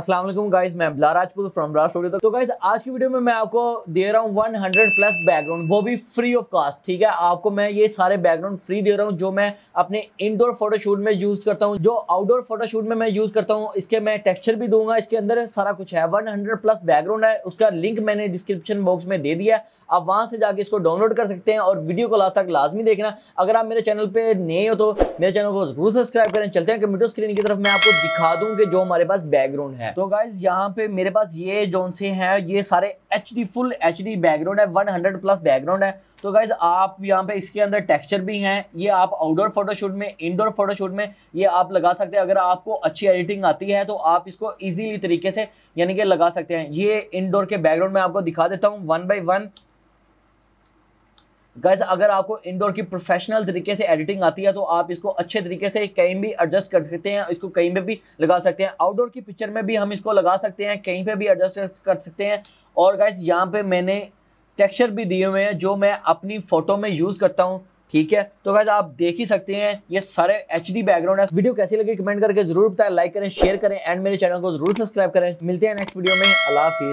अस्सलाम गाइज़ मैं बिलाल राजपूत फ्रॉम ब्लार स्टूडियो तो गाइज़ आज की वीडियो में मैं आपको दे रहा हूँ 100 प्लस बैकग्राउंड वो भी फ्री ऑफ़ कॉस्ट ठीक है? आपको मैं ये सारे बैकग्राउंड फ्री दे रहा हूँ, जो मैं अपने इंडोर फोटोशूट में यूज़ करता हूँ, जो आउटडोर फोटोशूट में मैं यूज़ करता हूँ, इसके मैं टेक्सचर भी दूँगा, इसके अंदर सारा कुछ है। वन प्लस बैकग्राउंड है, उसका लिंक मैंने डिस्क्रिप्शन बॉक्स में दे दिया आप वहाँ से जाके इसको डाउनलोड कर सकते हैं और वीडियो को लास्ट तक लाजमी देखना। अगर आप मेरे चैनल पे नए हो तो मेरे चैनल को ज़रूर सब्सक्राइब करें। चलते हैं कंप्यूटर स्क्रीन की तरफ़, मैं आपको दिखा दूँ कि जो हमारे पास बैकग्राउंड है। तो गाइज़ यहाँ पे मेरे पास ये जोन से है, ये सारे H D full H D background है वन हंड्रेड प्लस बैकग्राउंड है। तो गाइज़ आप यहाँ पे इसके अंदर टेक्सचर भी हैं, ये आप आउटडोर फोटोशूट में इनडोर फोटोशूट में, ये आप लगा सकते हैं। अगर आपको अच्छी एडिटिंग आती है तो आप इसको इजीली तरीके से, यानी कि लगा सकते हैं। ये इनडोर के बैकग्राउंड में आपको दिखा देता हूँ वन बाई वन गैस अगर आपको इंडोर की प्रोफेशनल तरीके से एडिटिंग आती है तो आप इसको अच्छे तरीके से कहीं भी एडजस्ट कर सकते हैं, इसको कहीं पे भी लगा सकते हैं। आउटडोर की पिक्चर में भी हम इसको लगा सकते हैं, कहीं पे भी एडजस्ट कर सकते हैं। और गैस यहाँ पे मैंने टेक्सचर भी दिए हुए हैं, जो मैं अपनी फ़ोटो में यूज़ करता हूँ, ठीक है? तो गैस आप देख ही सकते हैं, ये सारे एच डी बैकग्राउंड है। वीडियो कैसी लगी कमेंट करके ज़रूर बताएँ लाइक करें शेयर करें एंड मेरे चैनल को ज़रूर सब्सक्राइब करें। मिलते हैं नेक्स्ट वीडियो में, अल्लाह हाफिज़।